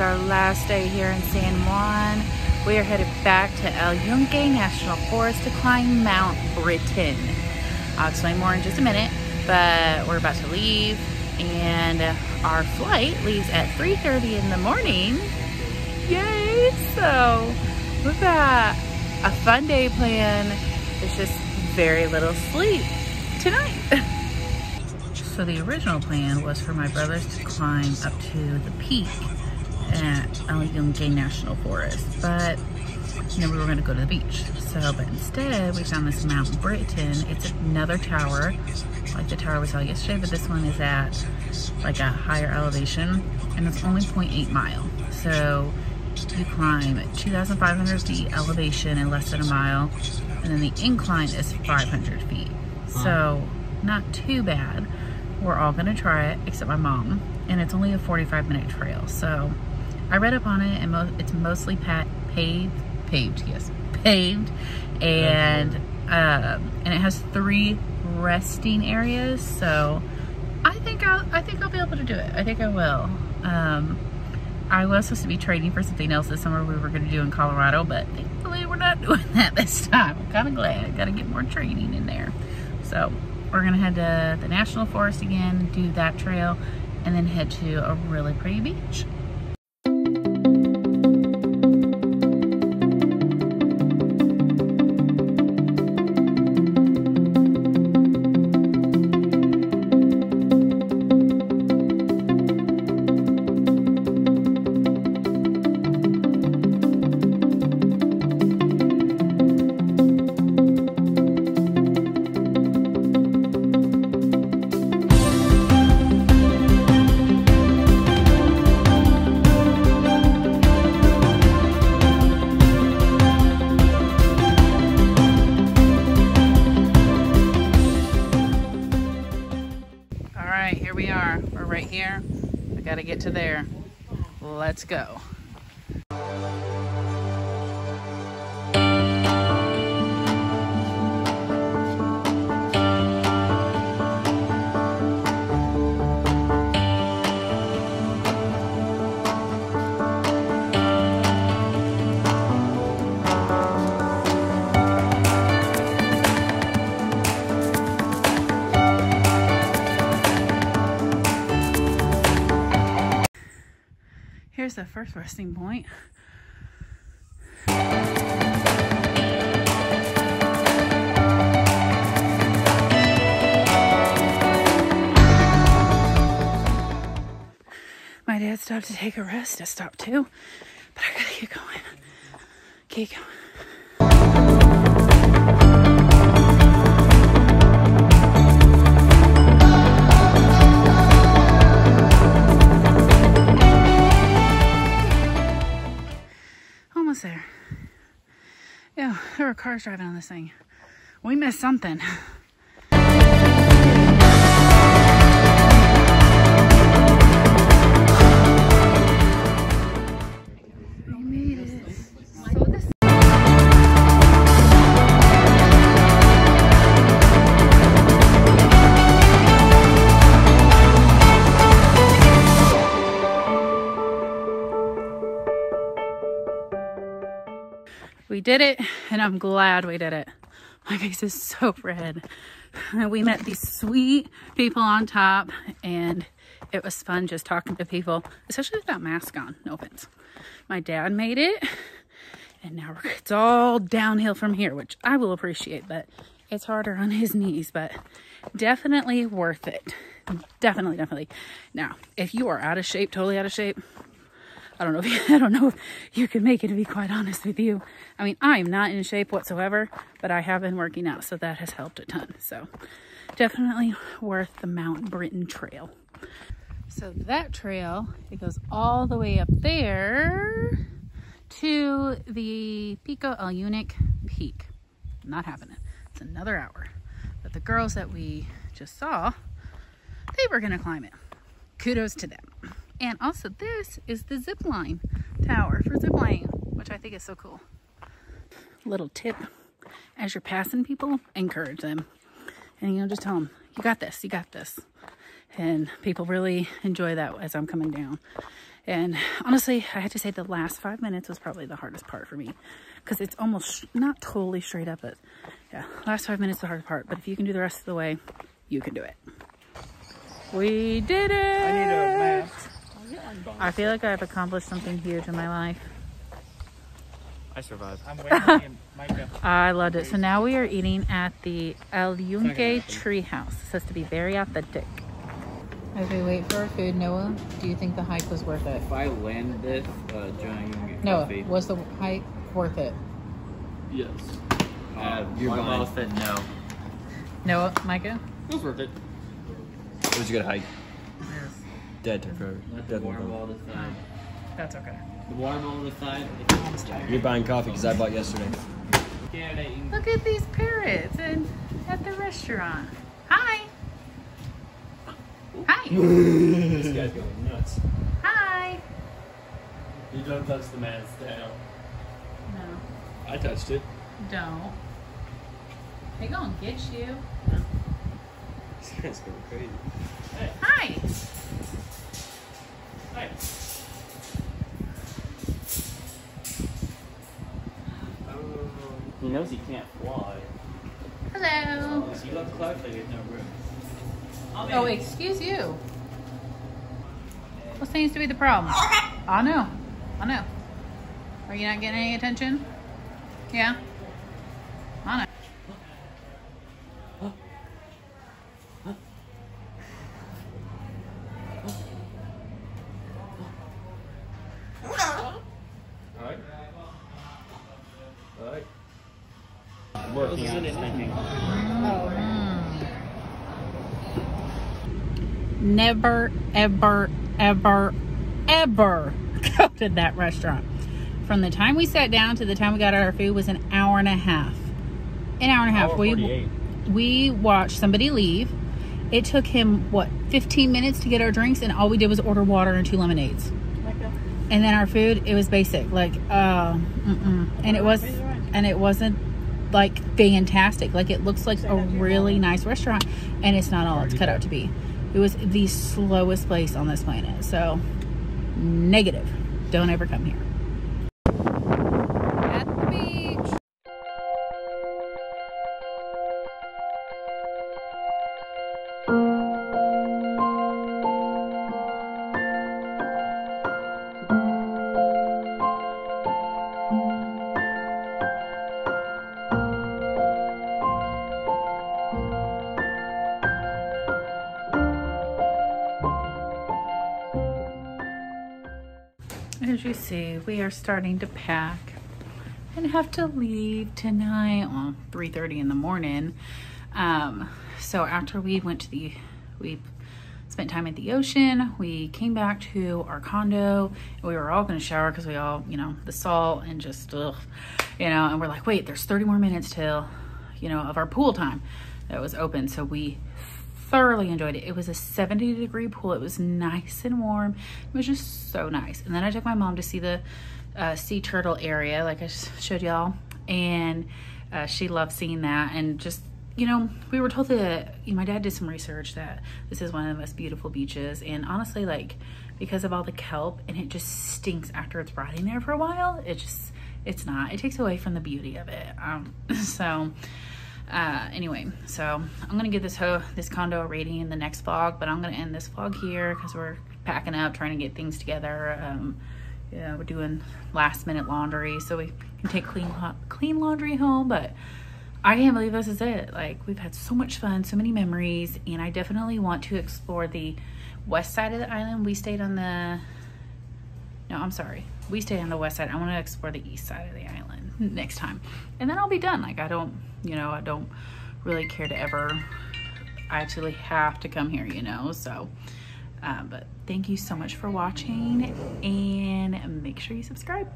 our last day here in San Juan. We are headed back to El Yunque National Forest to climb Mount Britton. I'll explain more in just a minute, but we're about to leave and our flight leaves at 3.30 in the morning. Yay! So we've got a fun day plan. It's just very little sleep tonight. so the original plan was for my brothers to climb up to the peak at El National Forest, but then we were gonna go to the beach. So, but instead we found this Mount Britton. It's another tower, like the tower we saw yesterday, but this one is at like a higher elevation and it's only 0.8 mile. So you climb 2,500 feet elevation in less than a mile, and then the incline is 500 feet. So not too bad. We're all gonna try it, except my mom, and it's only a 45 minute trail. So I read up on it, and mo it's mostly paved, paved, yes, paved, and um, and it has three resting areas. So I think I'll, I think I'll be able to do it. I think I will. Um, I was supposed to be training for something else this summer we were going to do in Colorado, but thankfully we're not doing that this time. I'm kind of glad. I got to get more training in there. So we're going to head to the National Forest again, do that trail, and then head to a really pretty beach. There. Let's go. Here's the first resting point. My dad stopped to take a rest. I stopped too, but I gotta keep going. Keep going. Cars driving on this thing. We missed something. We did it, and I'm glad we did it. My face is so red. We met these sweet people on top, and it was fun just talking to people, especially without mask on, no offense. My dad made it, and now it's all downhill from here, which I will appreciate, but it's harder on his knees, but definitely worth it. Definitely, definitely. Now, if you are out of shape, totally out of shape, I don't know if you, I don't know if you can make it to be quite honest with you. I mean, I'm not in shape whatsoever, but I have been working out, so that has helped a ton. So definitely worth the Mount Britton Trail. So that trail, it goes all the way up there to the Pico El Yunque Peak. Not happening. It's another hour. But the girls that we just saw, they were going to climb it. Kudos to them. And also this is the zip line tower for zip lining, which I think is so cool. Little tip, as you're passing people, encourage them. And you know, just tell them, you got this, you got this. And people really enjoy that as I'm coming down. And honestly, I had to say the last five minutes was probably the hardest part for me because it's almost not totally straight up, but yeah, last five minutes is the hardest part. But if you can do the rest of the way, you can do it. We did it! I need a mask. I feel like I've accomplished something huge in my life. I survived. I'm waiting I loved it. So now we are eating at the El Yunque Treehouse. It says to be very authentic. As we wait for our food, Noah, do you think the hike was worth it? If I landed this uh, during Noah, was the hike worth it? Yes. Uh, your mom said no. Noah, Micah? It was worth it. It was a good hike. Yes. Dead took forever. Let the Dead water one. ball decide. That's okay. The water ball decide. You're buying coffee because I bought yesterday. Look at these parrots and at the restaurant. Hi. Hi. this guy's going nuts. Hi. You don't touch the man's tail. No, I touched it. don't. They gonna get you. This guy's going crazy. Hi. Hi. He knows he can't fly. Hello. Does he love clouds? Like, there's no room. Oh, excuse you. What seems to be the problem? I know. I know. Are you not getting any attention? Yeah? Working on his thinking. Never, ever, ever, ever go to that restaurant. From the time we sat down to the time we got our food was an hour and a half. An hour and a half. Hour we we watched somebody leave. It took him what 15 minutes to get our drinks, and all we did was order water and two lemonades. And then our food, it was basic, like uh, mm-mm. and it was, and it wasn't like fantastic. Like it looks like a really nice restaurant, and it's not all it's cut out to be. It was the slowest place on this planet. So negative. Don't ever come here. You see, we are starting to pack and have to leave tonight. Well, 3.30 in the morning. Um, so after we went to the, we spent time at the ocean. We came back to our condo. We were all to shower because we all, you know, the salt and just, ugh, you know, and we're like, wait, there's 30 more minutes till, you know, of our pool time that was open. So we thoroughly enjoyed it. It was a 70 degree pool. It was nice and warm. It was just so nice. And then I took my mom to see the uh, sea turtle area, like I showed y'all. And uh, she loved seeing that. And just, you know, we were told that, you know, my dad did some research that this is one of the most beautiful beaches. And honestly, like, because of all the kelp and it just stinks after it's rotting there for a while, it just, it's not. It takes away from the beauty of it. Um, so, uh, anyway, so I'm gonna give this ho this condo a rating in the next vlog, but I'm gonna end this vlog here because we're packing up, trying to get things together. Um, yeah, we're doing last minute laundry, so we can take clean clean laundry home. But I can't believe this is it. Like we've had so much fun, so many memories, and I definitely want to explore the west side of the island. We stayed on the no, I'm sorry. We stay on the west side. I want to explore the east side of the island next time. And then I'll be done. Like, I don't, you know, I don't really care to ever I actually have to come here, you know? So, um, but thank you so much for watching and make sure you subscribe.